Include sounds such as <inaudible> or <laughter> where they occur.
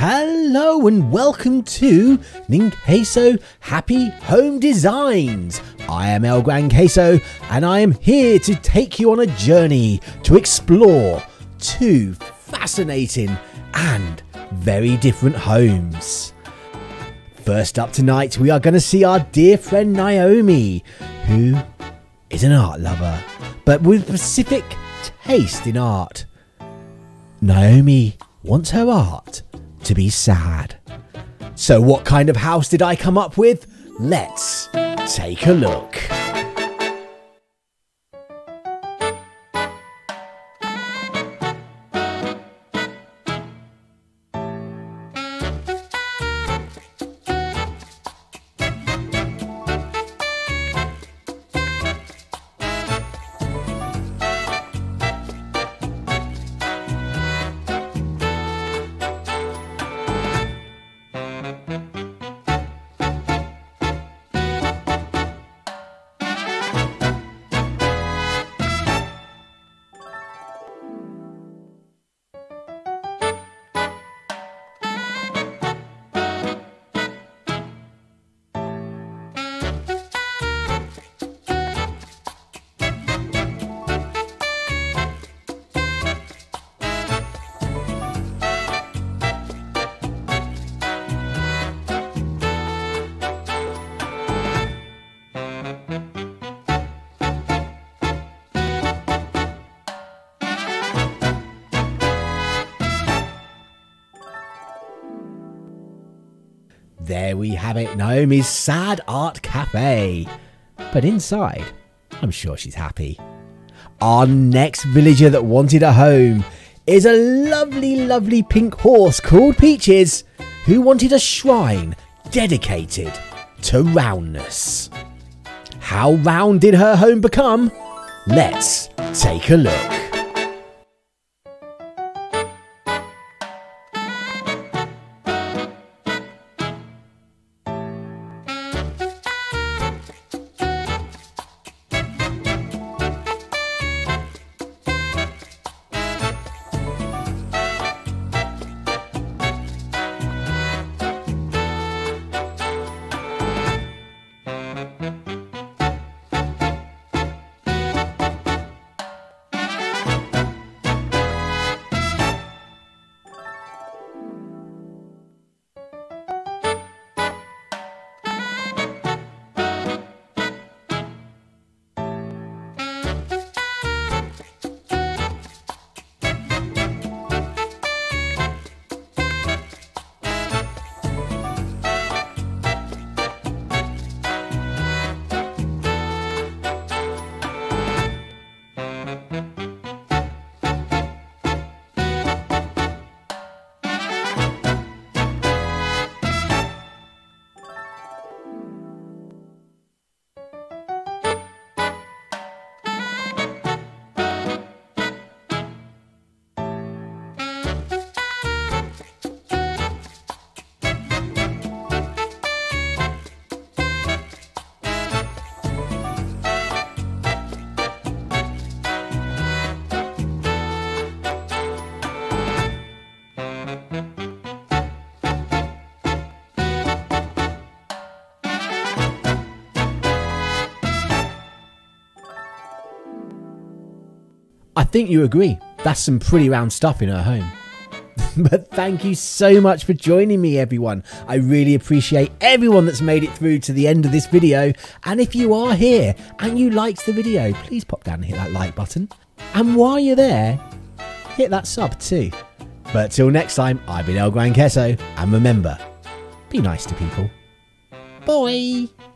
Hello and welcome to Ninqueso Happy Home Designs. I am El Gran Queso and I am here to take you on a journey to explore two fascinating and very different homes. First up tonight, we are going to see our dear friend Naomi, who is an art lover, but with specific taste in art. Naomi wants her art to be sad. So, what kind of house did I come up with? Let's take a look. There we have it, Naomi's Sad Art Cafe. But inside, I'm sure she's happy. Our next villager that wanted a home is a lovely, lovely pink horse called Peaches who wanted a shrine dedicated to roundness. How round did her home become? Let's take a look. I think you agree. That's some pretty round stuff in her home. <laughs> but thank you so much for joining me, everyone. I really appreciate everyone that's made it through to the end of this video. And if you are here and you liked the video, please pop down and hit that like button. And while you're there, hit that sub too. But till next time, I've been El Gran Queso, and remember, be nice to people. Bye!